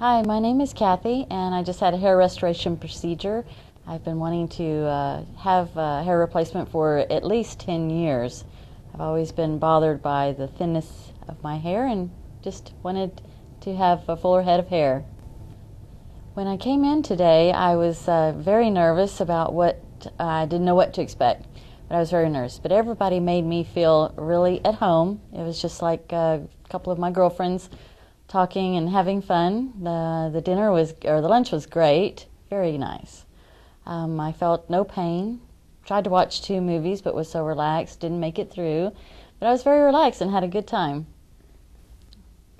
Hi, my name is Kathy, and I just had a hair restoration procedure. I've been wanting to uh, have a hair replacement for at least 10 years. I've always been bothered by the thinness of my hair and just wanted to have a fuller head of hair. When I came in today, I was uh, very nervous about what uh, I didn't know what to expect, but I was very nervous. But everybody made me feel really at home. It was just like a couple of my girlfriends talking and having fun. The the dinner was or the lunch was great, very nice. Um, I felt no pain. Tried to watch two movies, but was so relaxed, didn't make it through. But I was very relaxed and had a good time.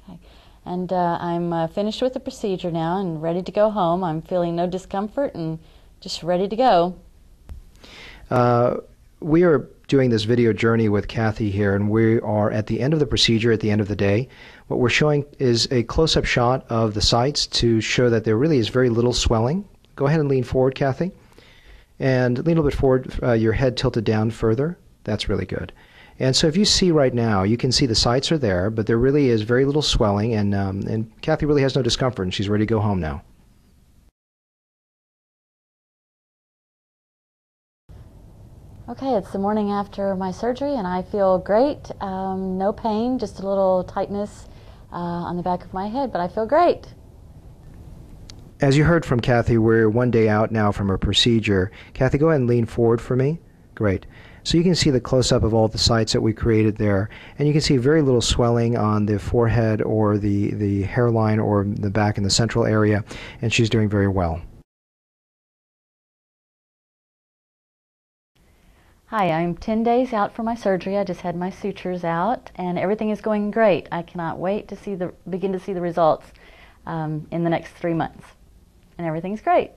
Okay. And uh, I'm uh, finished with the procedure now and ready to go home. I'm feeling no discomfort and just ready to go. Uh, we are doing this video journey with Kathy here, and we are at the end of the procedure, at the end of the day. What we're showing is a close up shot of the sites to show that there really is very little swelling. Go ahead and lean forward, Kathy. And lean a little bit forward, uh, your head tilted down further. That's really good. And so if you see right now, you can see the sites are there, but there really is very little swelling, and, um, and Kathy really has no discomfort, and she's ready to go home now. Okay, it's the morning after my surgery, and I feel great. Um, no pain, just a little tightness uh, on the back of my head, but I feel great. As you heard from Kathy, we're one day out now from her procedure. Kathy, go ahead and lean forward for me. Great. So you can see the close up of all the sites that we created there, and you can see very little swelling on the forehead or the, the hairline or the back in the central area, and she's doing very well. Hi, I'm 10 days out from my surgery. I just had my sutures out and everything is going great. I cannot wait to see the begin to see the results um, in the next three months. And everything's great.